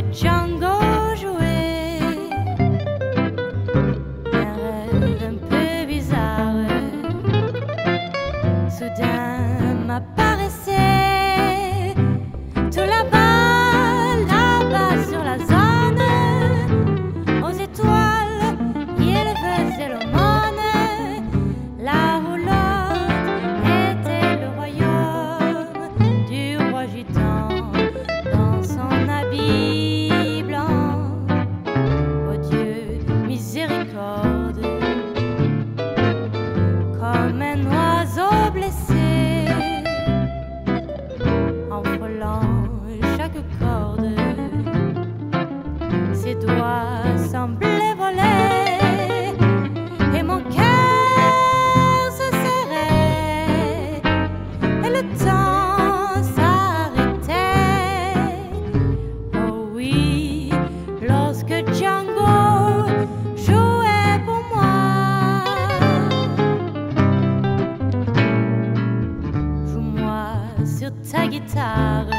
the jungle. Oh oui, lorsque Django jouait pour moi, joue-moi sur ta guitare.